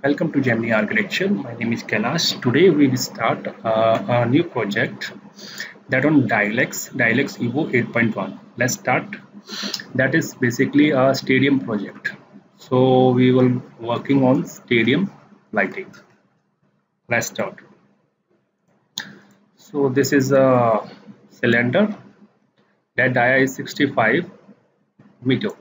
Welcome to Gemini Architecture. My name is Kailash. Today we will start uh, a new project that on Dialux, Dialux Evo 8.1. Let's start. That is basically a stadium project. So we will working on stadium lighting. Let's start. So this is a cylinder. That dia is 65 meter.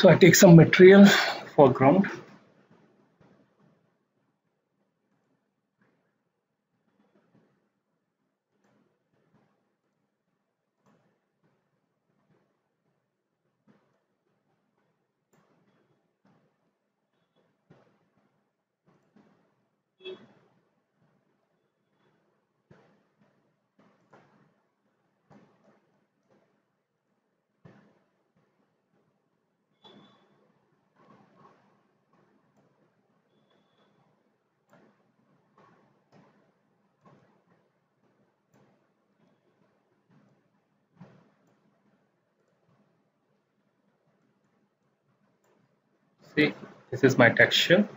So I take some material for see this is my texture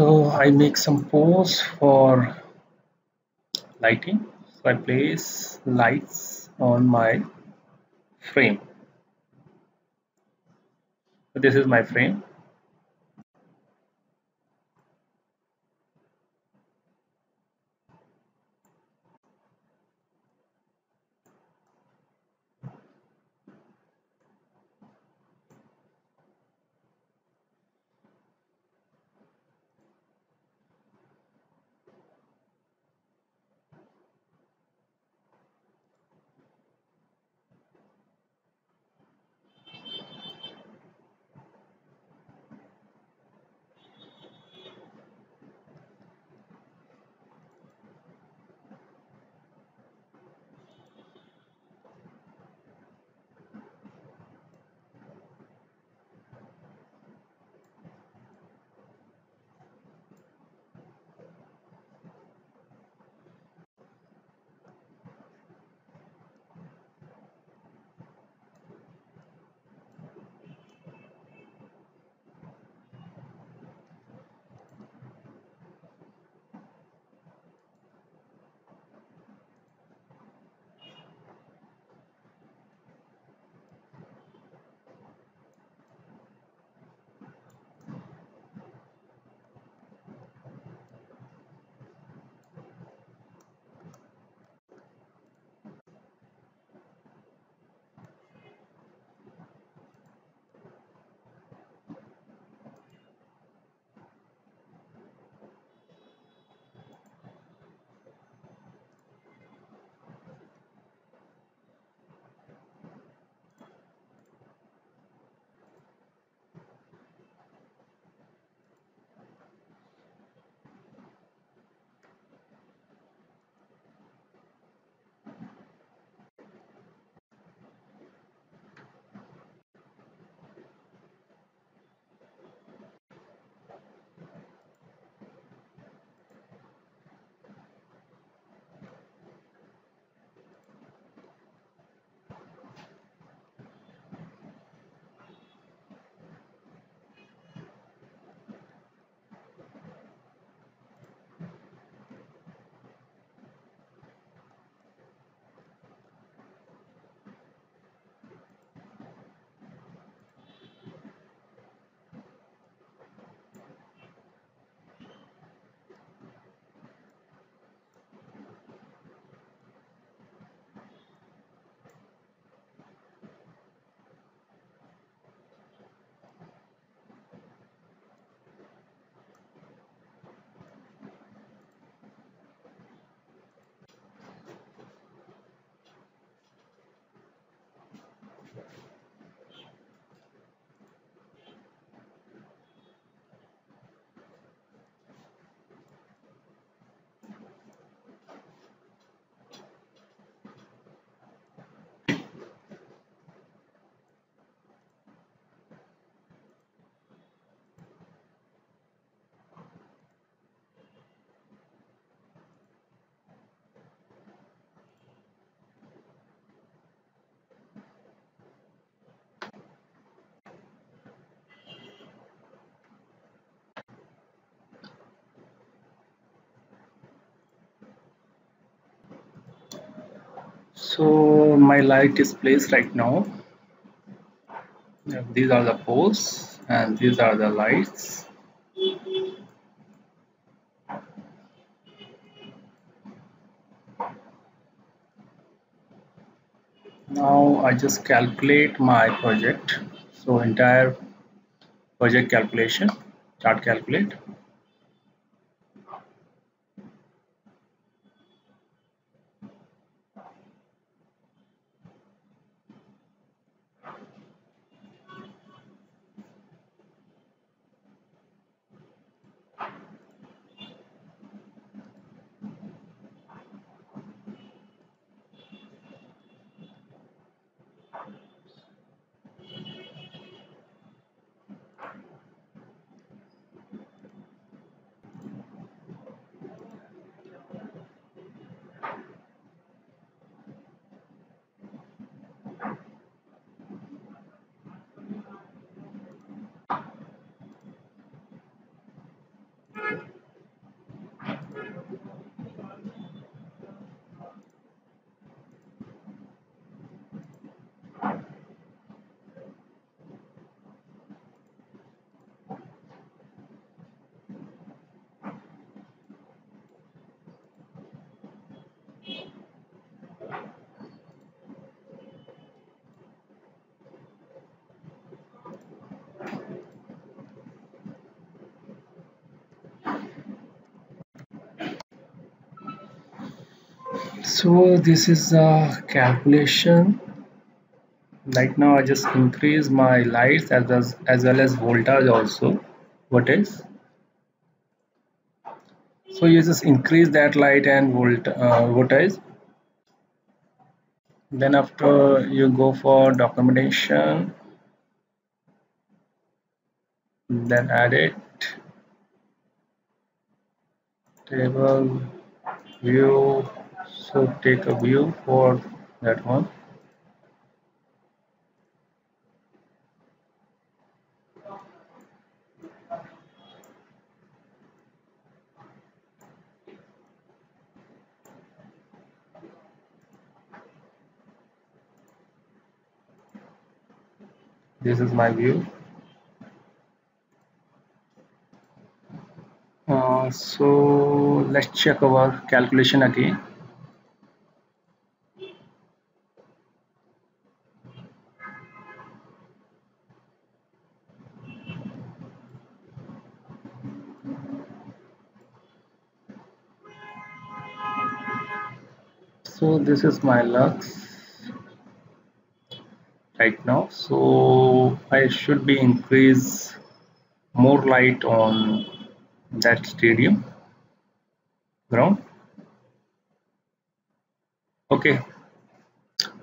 so I make some pose for lighting. So I place lights on my frame. So this is my frame so my light is placed right now. These are the poles and these are the lights. Now I just calculate my project. So entire project calculation chart calculate so this is a calculation. Right now I just increase my lights as, as, as well as voltage also. Voltage so you just increase that light and volt uh, voltage then after you go for documentation. Then add it. Table view so take a view for that one. This is my view. Uh, so let's check our calculation again so this is my lux right now. So I should be increase more light on that stadium ground. Okay.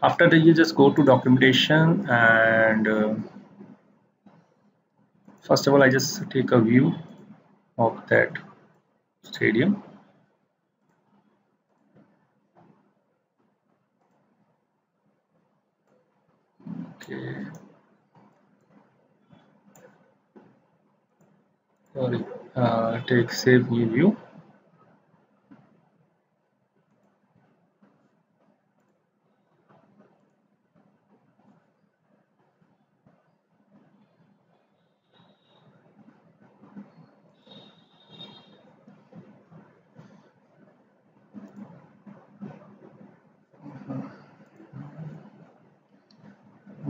After that you just go to documentation and uh, first of all I just take a view of that stadium okay sorry. Uh, take save new view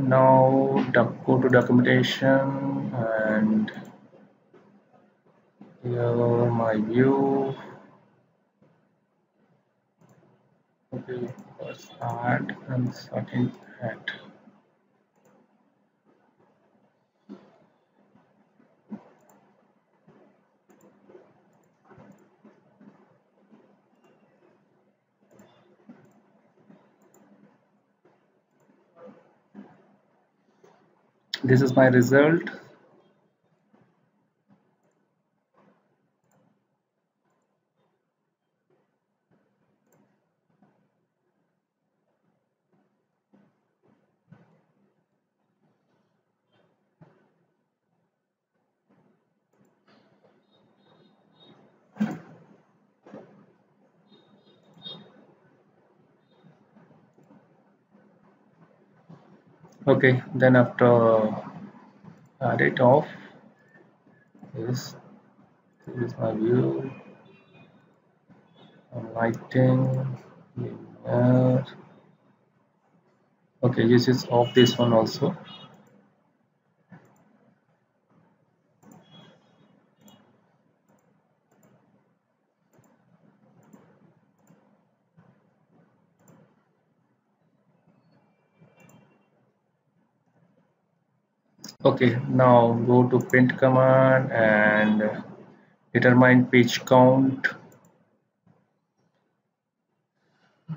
now go to documentation and here my view. Okay first add and second add this is my result okay then after uh, add it off this, this is my view. Lighting linear okay this is off this one also okay now go to print command and determine page count.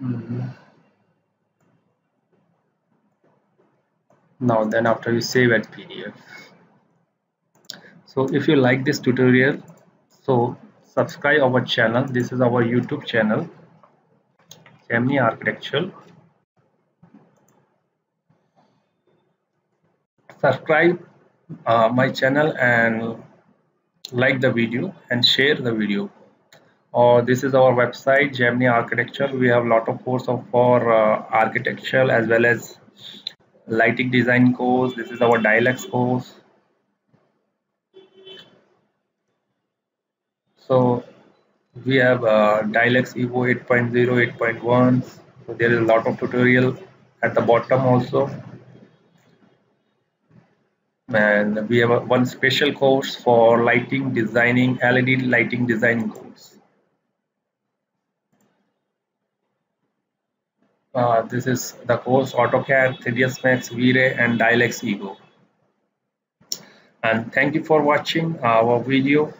Mm -hmm. now then after you save at pdf so if you like this tutorial so subscribe our channel. This is our youtube channel Gemini architecture subscribe uh, my channel and like the video and share the video. Or uh, this is our website Gemini architecture. We have a lot of course of for uh, architectural as well as lighting design course. This is our Dialux course. So we have uh, Dialux Evo 8.0 8.1 so there is a lot of tutorial at the bottom also and we have one special course for lighting designing LED lighting design course uh, this is the course AutoCAD 3ds Max V-Ray and Dialux Evo. and thank you for watching our video